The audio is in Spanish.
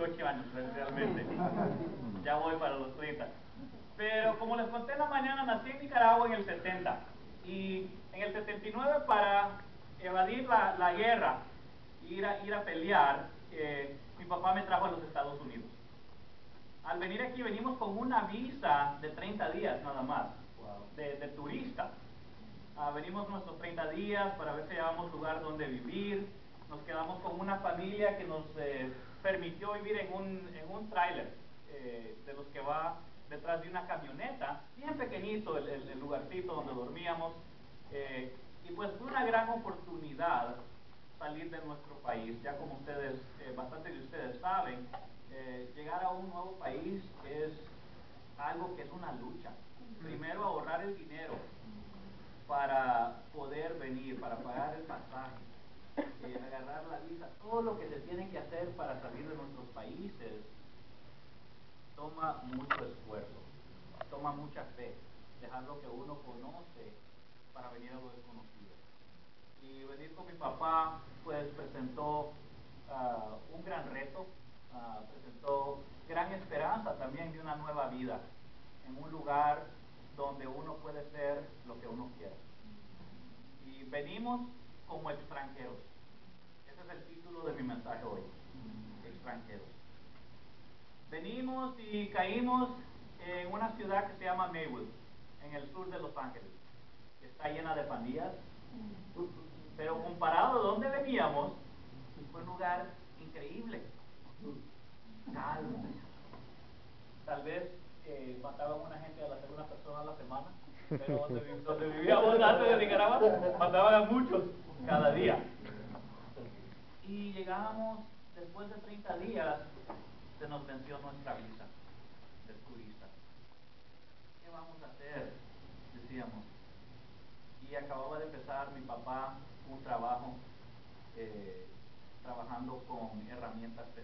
28 años realmente. Ya voy para los 30. Pero como les conté en la mañana, nací en Nicaragua en el 70. Y en el 79 para evadir la, la guerra, ir a, ir a pelear, eh, mi papá me trajo a los Estados Unidos. Al venir aquí venimos con una visa de 30 días nada más, de, de turista. Ah, venimos nuestros 30 días para ver si llevamos lugar donde vivir. Nos quedamos con una familia que nos eh, permitió vivir en un, en un tráiler eh, de los que va detrás de una camioneta, bien pequeñito el, el, lugarcito donde dormíamos. Eh, y pues fue una gran oportunidad salir de nuestro país. Ya como ustedes, bastante de ustedes saben, llegar a un nuevo país es algo que es una lucha. Primero ahorrar el dinero para poder venir, para pagar el pasaje, eh, agarrar la visa, todo lo que se tiene que hacer para salir de nuestros países toma mucho esfuerzo, toma mucha fe, dejar lo que uno conoce para venir a lo desconocido. Y venir con mi papá, pues presentó uh, un gran reto, uh, presentó gran esperanza también de una nueva vida en un lugar donde uno puede ser lo que uno quiera. Y venimos como extranjeros. El título de mi mensaje hoy. Extranjeros. Venimos y caímos en una ciudad que se llama Maywood, en el sur de Los Ángeles. Está llena de pandillas. Pero comparado a donde veníamos, fue un lugar increíble. Calmo. Tal vez eh, mataban una gente a la una persona a la semana, pero donde, donde vivíamos antes de Nicaragua, mataban a muchos cada día. Y llegábamos, después de 30 días, se nos venció nuestra visa de turista. ¿Qué vamos a hacer? Decíamos. Y acababa de empezar mi papá un trabajo eh, trabajando con herramientas pesadas.